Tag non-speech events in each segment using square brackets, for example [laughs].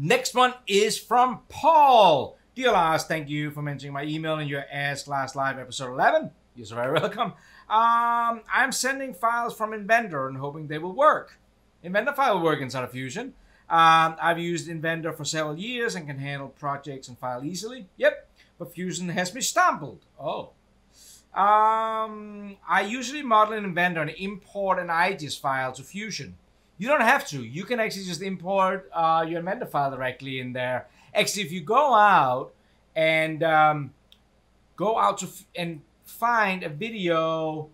Next one is from Paul. Dear Lars, thank you for mentioning my email in your Ask Lars Live episode 11. You're so very [laughs] welcome. Um, I'm sending files from Inventor and hoping they will work. Inventor file will work inside of Fusion. Um, I've used Inventor for several years and can handle projects and file easily. Yep, but Fusion has me stumbled. Oh. Um, I usually model in Inventor and import an IGES file to Fusion. You don't have to. You can actually just import uh, your Inventor file directly in there. Actually, if you go out and um, go out to and find a video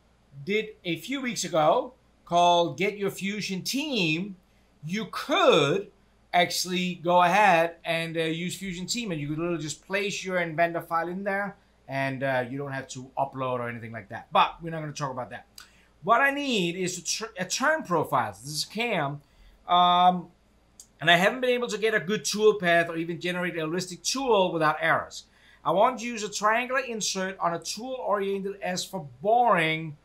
did a few weeks ago called Get Your Fusion Team, you could actually go ahead and uh, use Fusion Team and you could literally just place your Inventor file in there and uh, you don't have to upload or anything like that. But we're not going to talk about that. What I need is a, turn profile. This is Cam. Um, and I haven't been able to get a good tool path or even generate a realistic tool without errors. I want to use a triangular insert on a tool oriented as for boring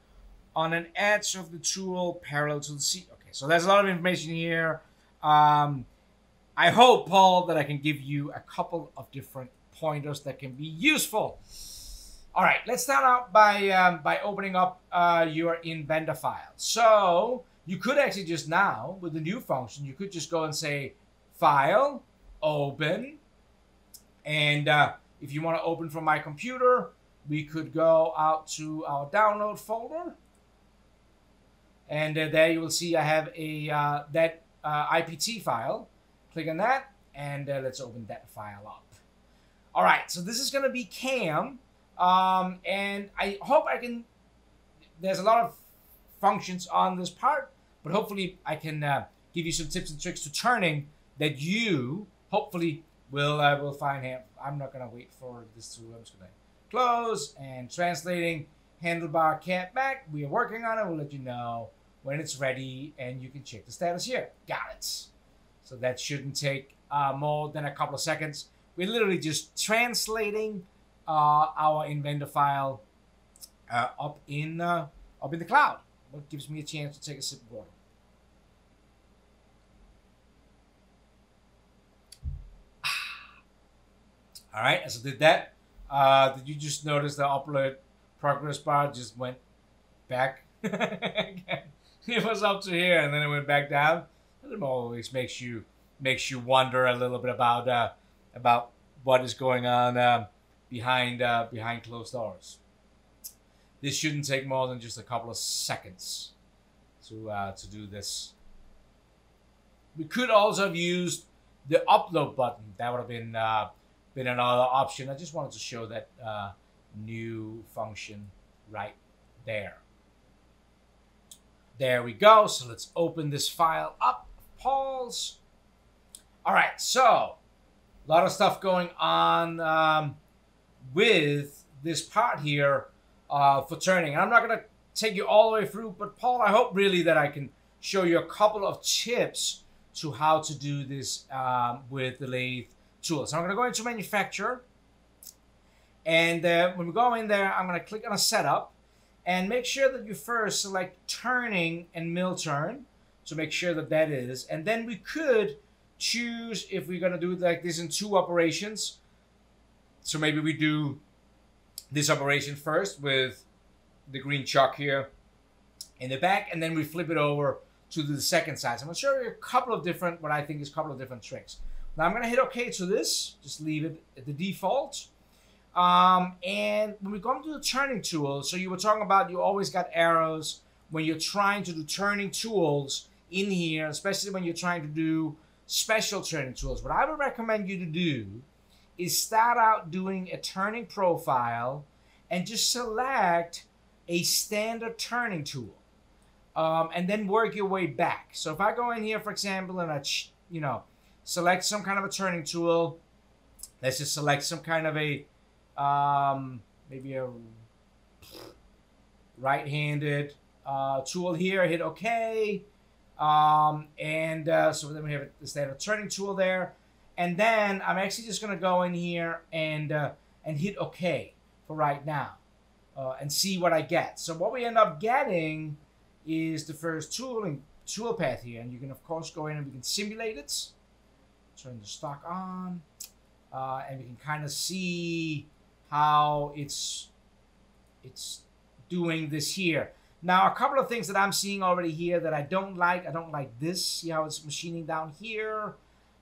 on an edge of the tool parallel to the Z. Okay, so there's a lot of information here. Um, I hope, Paul, that I can give you a couple of different pointers that can be useful. All right, let's start out by um, by opening up uh, your Inventor file. So you could actually just now, with the new function, you could just go and say File, Open, and uh, if you want to open from my computer, we could go out to our download folder. And uh, there you will see I have a uh, that uh, IPT file. Click on that, and uh, let's open that file up. All right, so this is going to be CAM, um, and I hope I can. There's a lot of functions on this part, but hopefully I can uh, give you some tips and tricks to turning that you hopefully will uh, will find him. I'm not gonna wait for this to. I'm just gonna close and translating handlebar can't back. We are working on it. We'll let you know when it's ready, and you can check the status here. Got it. So that shouldn't take uh, more than a couple of seconds. We're literally just translating our Inventor file uh, up in uh, up in the cloud. What gives me a chance to take a sip of water. All right, as I did that, uh, did you just notice the upload progress bar just went back? [laughs] it was up to here and then it went back down. It always makes you makes you wonder a little bit about uh, about what is going on uh, behind uh, behind closed doors. This shouldn't take more than just a couple of seconds to uh, to do this. We could also have used the upload button. That would have been uh, been another option. I just wanted to show that uh, new function right there. There we go. So let's open this file up. Pause. All right, so a lot of stuff going on um, with this part here uh, for turning. I'm not going to take you all the way through, but Paul, I hope really that I can show you a couple of tips to how to do this um, with the lathe tool. So I'm going to go into manufacture. And uh, when we go in there, I'm going to click on a setup and make sure that you first select turning and mill turn. So make sure that that is. And then we could choose if we're going to do it like this in two operations. So maybe we do this operation first with the green chuck here in the back, and then we flip it over to the second side. I'm to show you a couple of different, what I think is a couple of different tricks. Now I'm going to hit OK to this, just leave it at the default. Um, and when we come to the turning tool, so you were talking about you always got arrows when you're trying to do turning tools in here, especially when you're trying to do special turning tools. What I would recommend you to do is start out doing a turning profile and just select a standard turning tool. Um, and then work your way back. So if I go in here, for example, and I, you know, select some kind of a turning tool, let's just select some kind of a, um, maybe a right-handed uh, tool here, hit OK. Um, and uh, so then we have the standard turning tool there. And then I'm actually just to go in here and, uh, and hit OK for right now uh, and see what I get. So what we end up getting is the first tooling toolpath here. And you can, of course, go in and we can simulate it turn the stock on, uh, and we can kind of see how it's it's doing this here. Now, a couple of things that I'm seeing already here that I don't like. I don't like this. See how it's machining down here?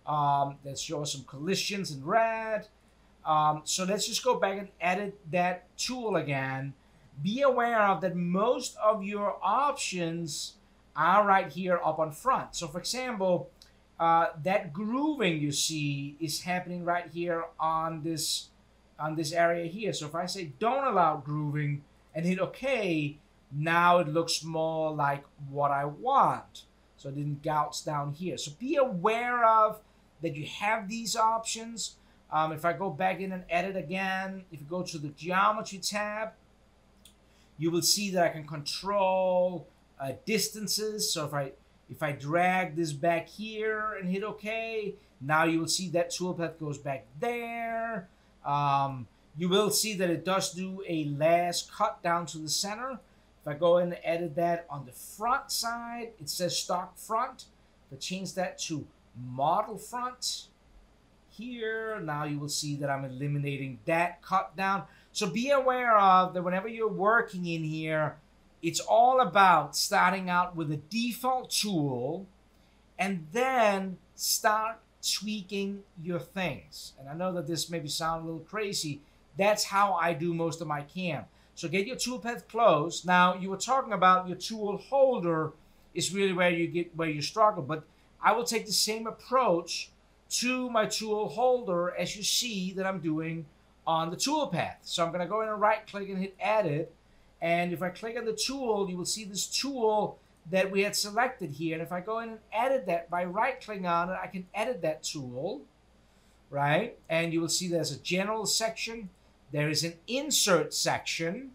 Um, that shows some collisions in red. Um, so let's just go back and edit that tool again. Be aware of that most of your options are right here up on front. So for example, uh, that grooving you see is happening right here on this on this area here. So if I say don't allow grooving and hit OK, now it looks more like what I want. So it didn't gouts down here. So be aware of that you have these options. Um, if I go back in and edit again, if you go to the geometry tab, you will see that I can control uh, distances. So if I if I drag this back here and hit OK, now you will see that toolpath goes back there. Um, you will see that it does do a last cut down to the center. If I go in and edit that on the front side, it says stock front. If I change that to model front here, now you will see that I'm eliminating that cut down. So be aware of that whenever you're working in here, it's all about starting out with a default tool and then start tweaking your things. And I know that this maybe sound a little crazy. That's how I do most of my cam. So get your toolpath closed. Now you were talking about your tool holder is really where you get where you struggle, but I will take the same approach to my tool holder as you see that I'm doing on the toolpath. So I'm going to go in and right click and hit edit. And if I click on the tool, you will see this tool that we had selected here. And if I go in and edit that by right clicking on it, I can edit that tool, right? And you will see there's a general section there is an insert section.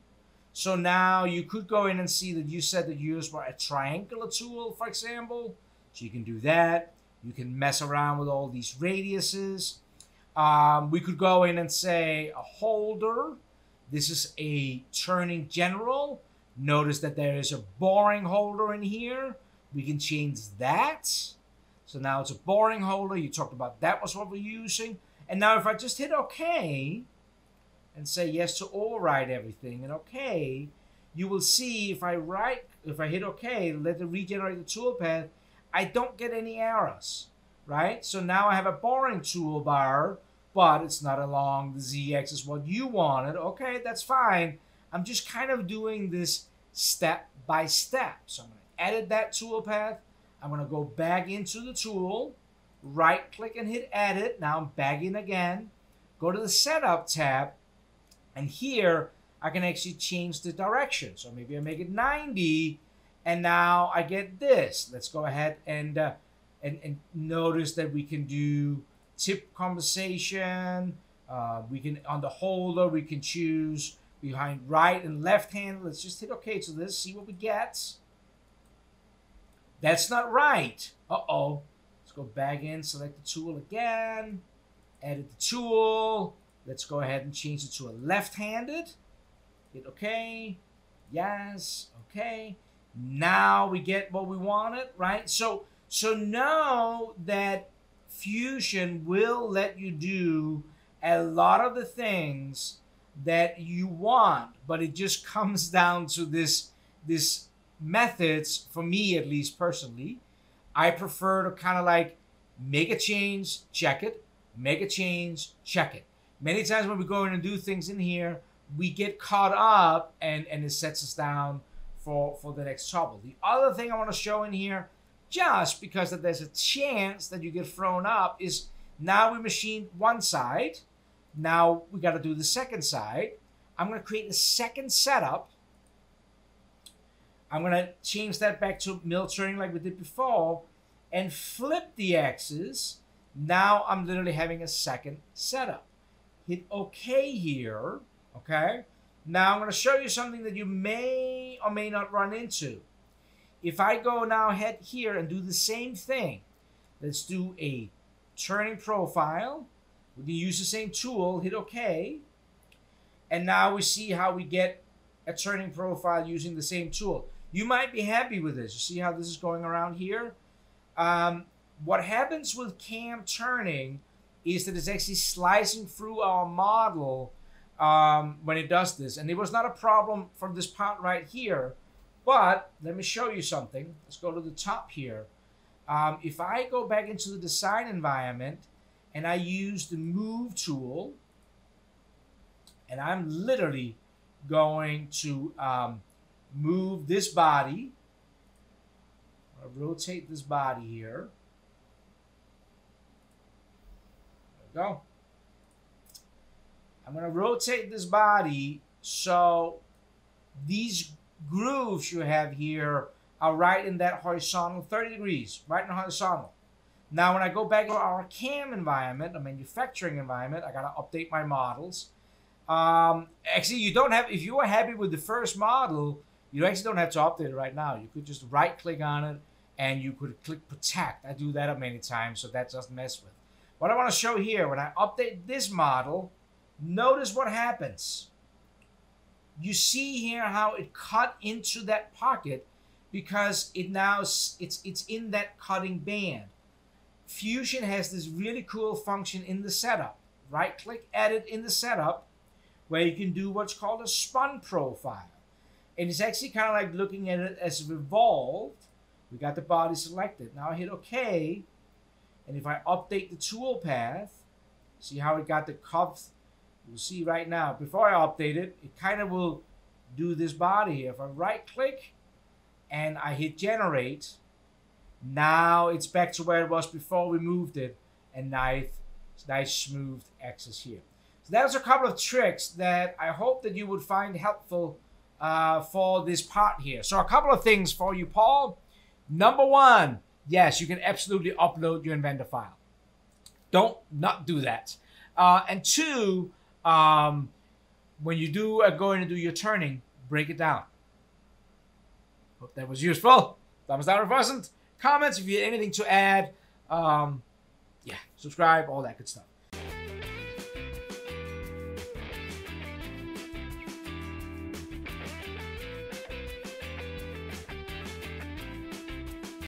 So now you could go in and see that you said that you use a triangular tool, for example. So you can do that. You can mess around with all these radiuses. Um, we could go in and say a holder. This is a turning general. Notice that there is a boring holder in here. We can change that. So now it's a boring holder. You talked about that was what we're using. And now if I just hit OK, and say yes to override everything and okay, you will see if I write, if I hit okay, let it regenerate the toolpath, I don't get any errors, right? So now I have a boring toolbar, but it's not along the z-axis what you wanted. Okay, that's fine. I'm just kind of doing this step by step. So I'm going to edit that toolpath. I'm going to go back into the tool, right click and hit edit. Now I'm back in again. Go to the setup tab and here, I can actually change the direction. So maybe I make it 90, and now I get this. Let's go ahead and, uh, and, and notice that we can do tip conversation. Uh, we can, on the holder, we can choose behind right and left hand. Let's just hit OK to this, see what we get. That's not right. Uh-oh. Let's go back in, select the tool again, edit the tool, Let's go ahead and change it to a left-handed. Hit OK. Yes. Okay. Now we get what we wanted, right? So, so know that Fusion will let you do a lot of the things that you want, but it just [laughs] comes down to this this methods for me at least personally. I prefer to kind of like make a change, check it, make a change, check it many times when we go in and do things in here, we get caught up and, and it sets us down for, for the next trouble. The other thing I want to show in here, just because that there's a chance that you get thrown up, is now we machined one side. Now we got to do the second side. I'm going to create a second setup. I'm going to change that back to mill turning like we did before and flip the axes. Now I'm literally having a second setup hit OK here, okay? Now I'm going to show you something that you may or may not run into. If I go now head here and do the same thing, let's do a turning profile. We can use the same tool, hit OK. And now we see how we get a turning profile using the same tool. You might be happy with this. You see how this is going around here? Um, what happens with cam turning is that it's actually slicing through our model um, when it does this. And it was not a problem from this part right here. But let me show you something. Let's go to the top here. Um, if I go back into the design environment and I use the move tool, and I'm literally going to um, move this body, rotate this body here. There we go. I'm going to rotate this body so these grooves you have here are right in that horizontal 30 degrees, right in horizontal. Now, when I go back to our CAM environment, a manufacturing environment, I got to update my models. Um, actually, you don't have, if you are happy with the first model, you actually don't have to update it right now. You could just right click on it and you could click protect. I do that many times, so that doesn't mess with. What I want to show here, when I update this model, notice what happens. You see here how it cut into that pocket because it now it's it's in that cutting band. Fusion has this really cool function in the setup. Right click edit in the setup where you can do what's called a spun profile. And it's actually kind of like looking at it as revolved. We got the body selected. Now I hit OK. And if I update the tool path, see how it got the cuff You'll see right now, before I update it, it kind of will do this body here. If I right click and I hit generate, now it's back to where it was before we moved it and nice, nice smooth axis here. So that was a couple of tricks that I hope that you would find helpful uh, for this part here. So a couple of things for you, Paul. Number one, yes, you can absolutely upload your Inventor file. Don't not do that. Uh, and two, um, when you do uh, go in and do your turning, break it down. Hope that was useful. Thumbs down if it wasn't. Comments if you had anything to add. Um, yeah, subscribe, all that good stuff.